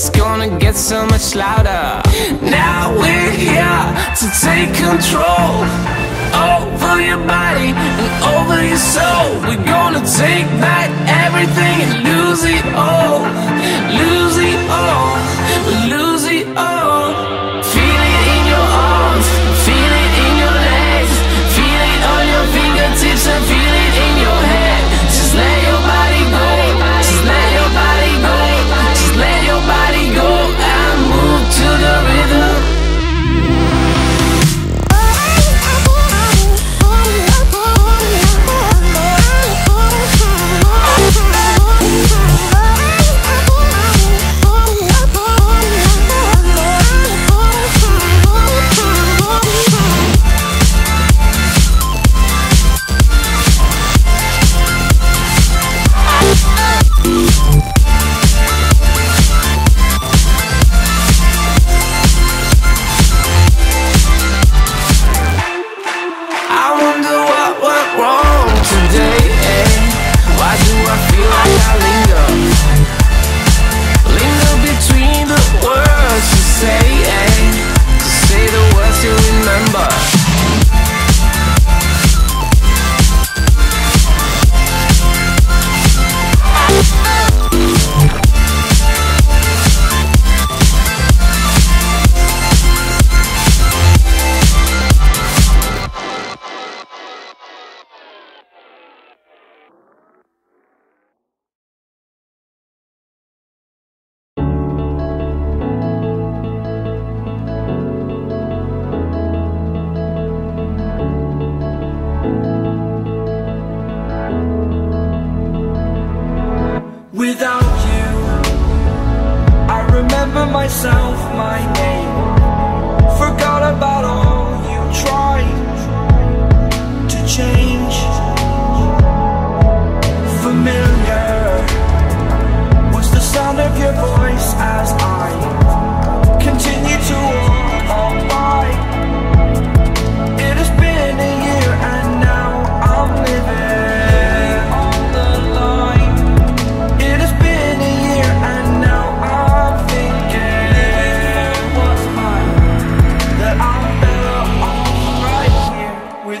it's gonna get so much louder. Now we're here to take control Over your body and over your soul. We're gonna take back everything and lose it all. Lose it all, lose it all. Feel it in your arms, feel it in your legs. Feel it on your fingertips and feel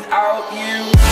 without you.